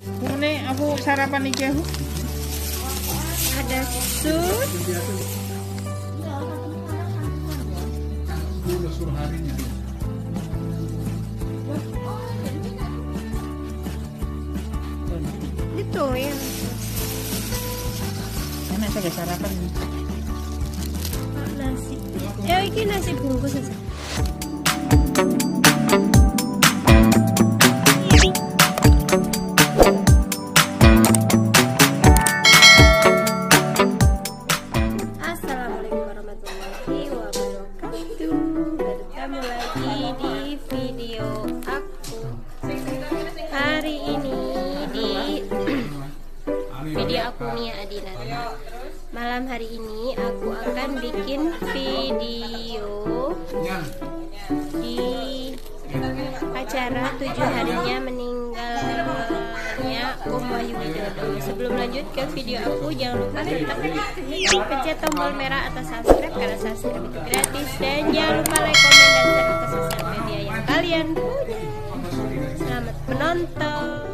Ini aku sarapan iki aku. Ada harinya. itu ya. Enak saya sarapan. Nasi. Ya ini nasi bungkus aja. Wahyu Widodo. Sebelum lanjut ke video aku, jangan lupa tetap pencet tombol merah atau subscribe karena subscribe itu gratis dan jangan lupa like, komen dan share ke sosial media yang kalian punya. Selamat menonton.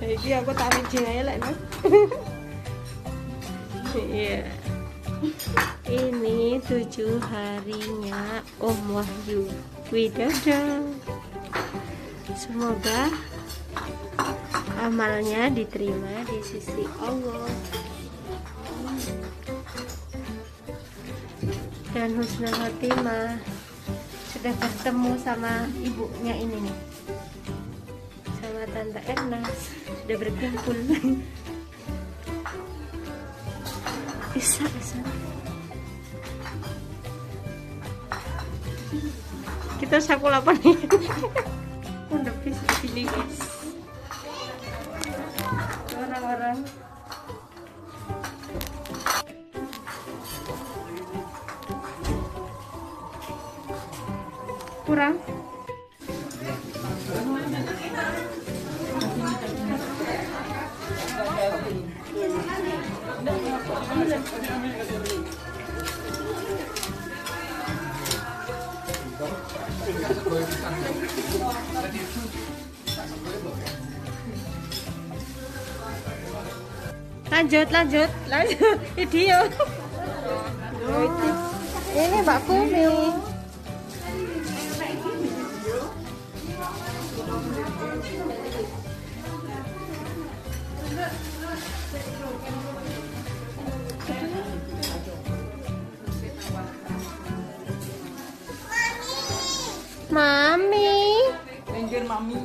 Iki aku tak mijing aja lah, Mas. Iya. Ini tujuh harinya Om Wahyu Widodo. Semoga amalnya diterima di sisi Allah. Dan husnul khotimah sudah bertemu sama ibunya ini nih. Sama Tante Ernas sudah berkumpul. Bisa, bisa. Kita saku lapan nih. Udah bisa sini Lanjut, lanjut, lanjut. Video. Oh. Ini Mbak Kumi. Mami. Lenjir mami.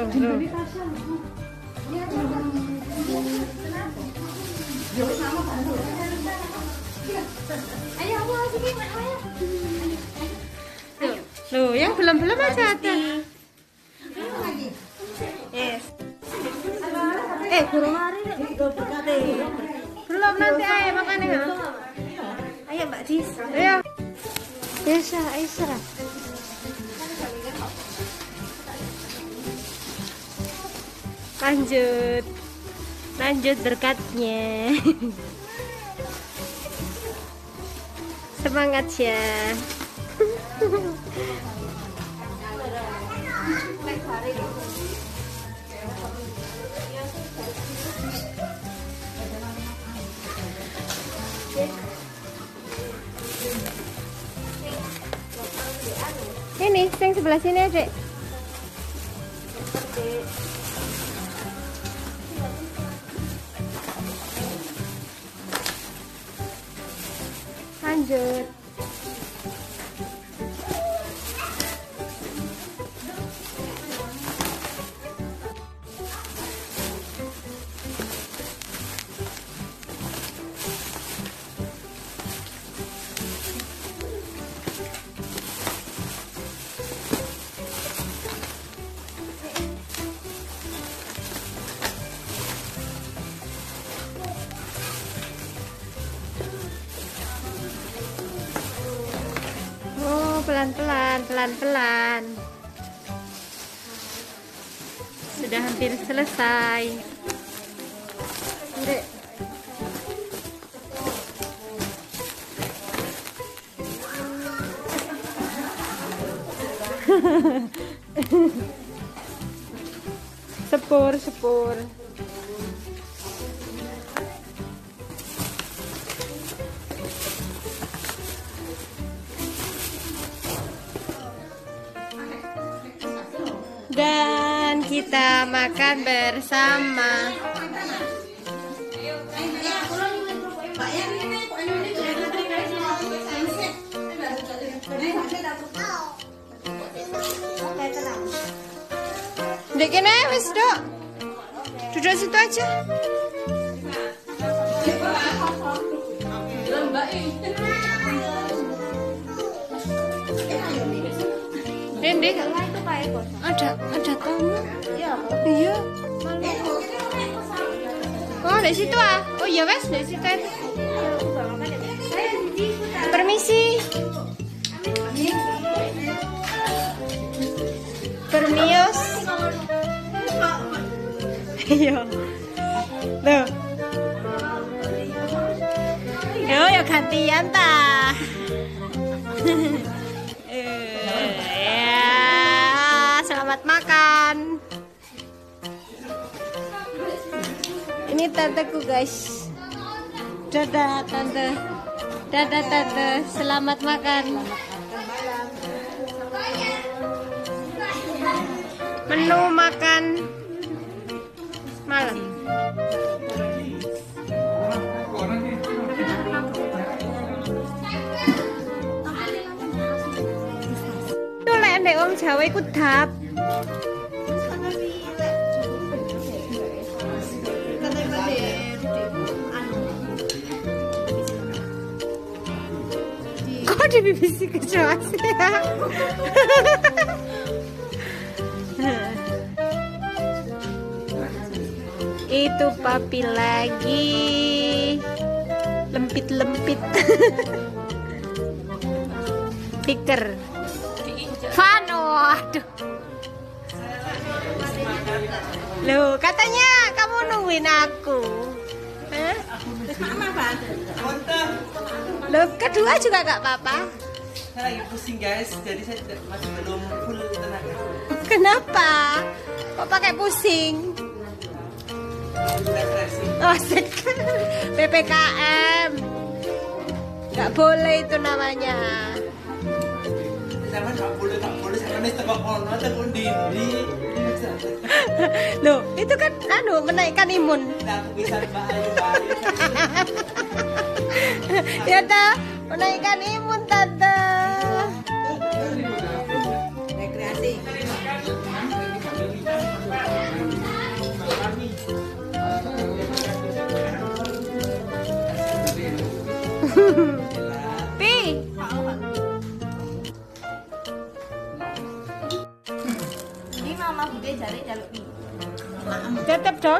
Loh, yang belum-belum aja ada. Yes. Eh, burung lari. Belum nanti ayo makan ya. Ayo Mbak Dis. Ayo. Desa, Isra. Lanjut. Lanjut berkatnya. Semangat ya. Ini, yang sebelah sini aja. Lanjut. Pelan-pelan, pelan-pelan. Sudah hampir selesai. Dek. sepur, sepur. Makan bersama. Dek kene wis, Dok. Duduk situ aja. Dek, ada ada tamu. Iya. Oh, dari situ ah. Oh iya wes, dari situ. aja. Permisi. Permios. Iya. Tuh. Yo, ya gantian ta. Selamat makan. Ini tanteku guys. Dadah tante. Dadah tante. Selamat makan. Menu makan malam. Itu lek wong Jawa iku dap. Di BBC kecoa sih? Itu papi lagi lempit-lempit. Piker. Vano, aduh. Loh, katanya kamu nungguin aku. Loh, kedua juga gak apa-apa. Saya lagi pusing guys, jadi saya tidak- masih belum full tenaga. Kenapa? Kok pakai pusing? Oh, PPKM. Gak boleh itu namanya. Sama nggak boleh, nggak boleh. Saya kono, tebak dindi. Loh, itu kan anu menaikkan imun. Nah, ya dah, menaikkan imun Mama bude jari jaluk pi. Tetep dong.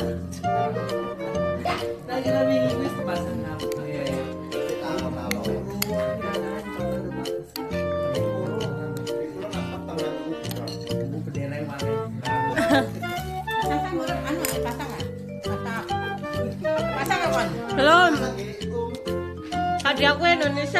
Lagi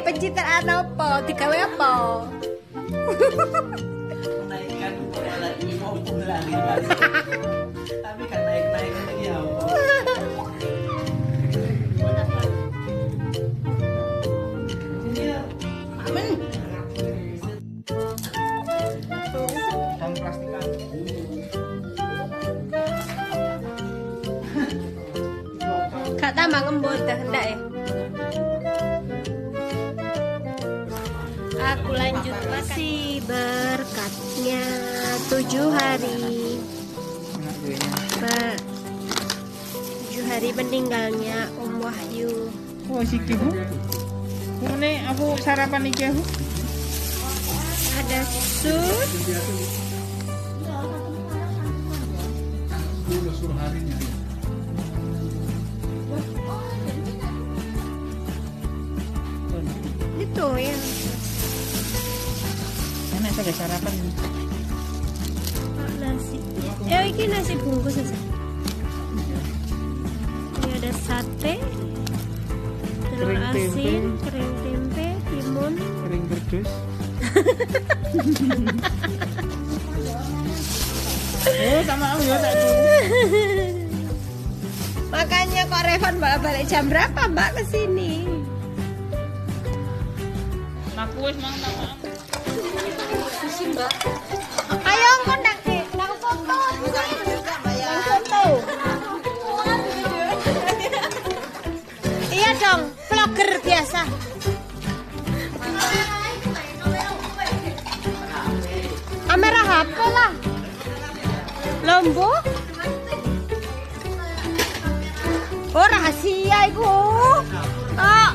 pencitraan apa? Digawe apa? Menaikkan lagi mau pulang Tapi kan naik naik lagi ya. Ini ya. Gak tambah ngembut dah hendak ya. Berkatnya tujuh hari. Ber tujuh hari meninggalnya Om Wahyu. Oh, siki bu. Ini aku sarapan iki aku. Ada sup, itu ya. Saya sarapan. Nasi. Ya ini nasi bungkus aja. Ini ada sate, telur Kering tempe. asin, kering tempe, timun, Kering berdus. oh, sama aku ya tak Makanya kok Revan mbak balik jam berapa mbak ke sini? Aku wis mang tak Ayo engko ndak ndak foto. Ndak foto. Iya dong, vlogger biasa. Kamera HP lah. Lombo? Oh rahasia iku. Oh,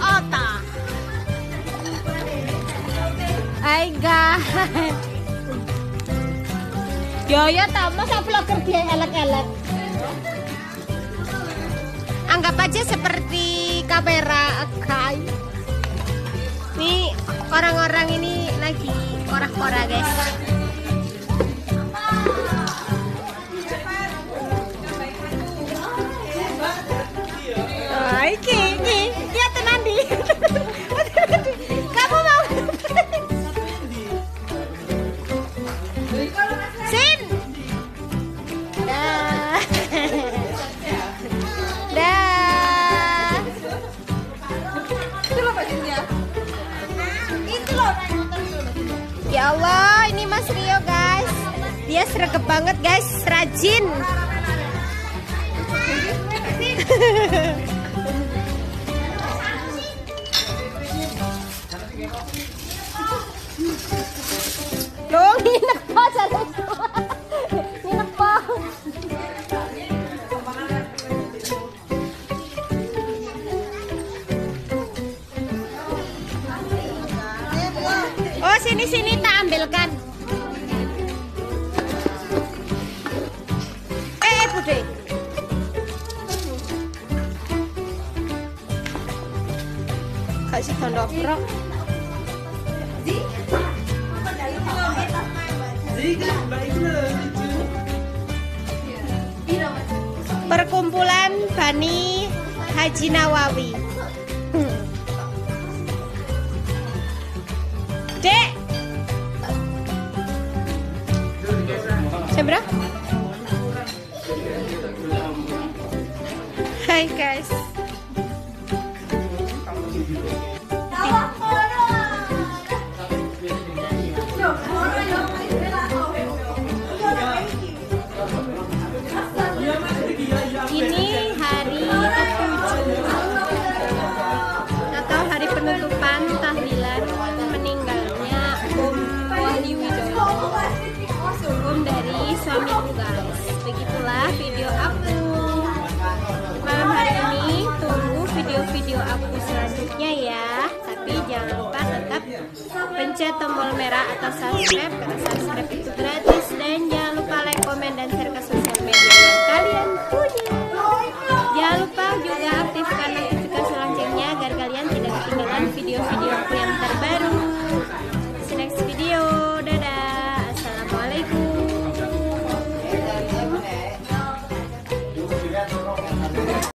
Hai guys. Yo yo ta, masa vlogger dia elek-elek. Anggap aja seperti kamera guys. Nih orang-orang ini lagi korak-korak guys. Guys, Zika, baik lucu. Perkumpulan Bani Haji Nawawi. Dek. Sebra? Hai guys. Pencet tombol merah atau subscribe karena subscribe itu gratis dan jangan